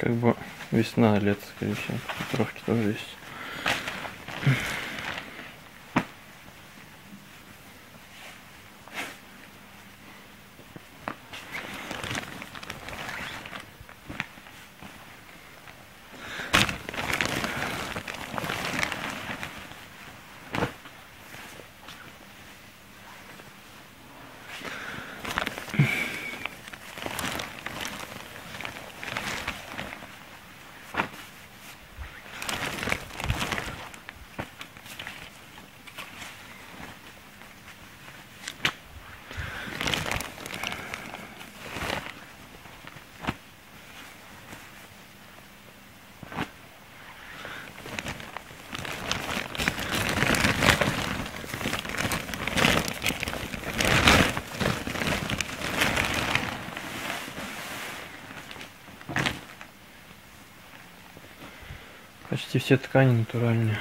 как бы весна, лето, скорее всего. Тоже есть. Почти все ткани натуральные.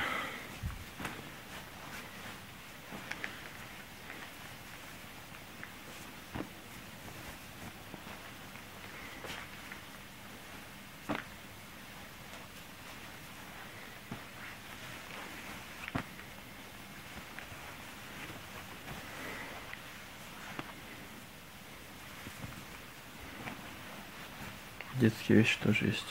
Детские вещи тоже есть.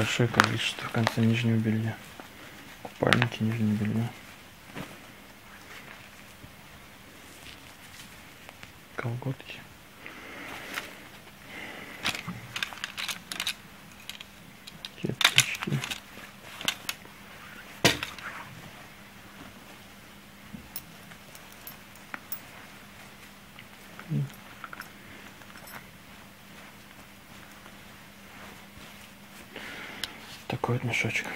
Большое количество в конце нижнего белья. Купальники, нижнее белье. Колготки. Такой вот мешочек.